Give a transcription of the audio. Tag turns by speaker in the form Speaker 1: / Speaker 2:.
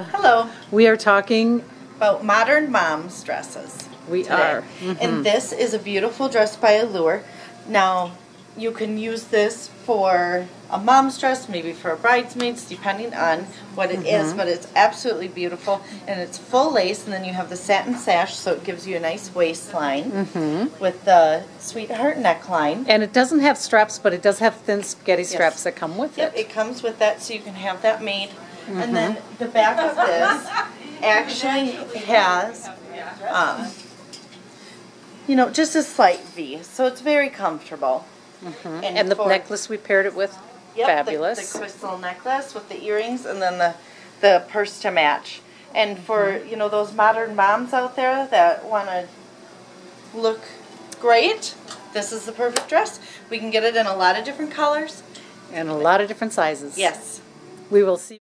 Speaker 1: Hello.
Speaker 2: We are talking,
Speaker 1: About modern moms dresses.
Speaker 2: we
Speaker 1: today.
Speaker 2: are. Mhm.
Speaker 1: And this is a beautiful dress by Allure. Now, you can use this for a mom's dress, maybe for a bridesmaid's, depending on what it is.
Speaker 2: Mm-hmm.
Speaker 1: but it's absolutely beautiful. And it's full lace, and then you have the satin sash, so it gives you a nice waistline
Speaker 2: Mm-hmm.
Speaker 1: with the sweetheart neckline.
Speaker 2: And it doesn't have straps, but it does have thin spaghetti straps
Speaker 1: Yes.
Speaker 2: that come with
Speaker 1: Yep,
Speaker 2: it.
Speaker 1: it comes with that, so you can have that made. And then the back of this actually has, um, you know, just a slight V, so it's very comfortable.
Speaker 2: Mm-hmm. And the
Speaker 1: for-
Speaker 2: necklace we paired it with,
Speaker 1: Yep, the-
Speaker 2: fabulous.
Speaker 1: The, crystal necklace with the earrings, and then the the purse to match. And for
Speaker 2: Mm-hmm.
Speaker 1: you know those modern moms out there that want to look great, this is the perfect dress. We can get it in a lot of different colors.
Speaker 2: and a lot of different sizes.
Speaker 1: Yes.
Speaker 2: We will see.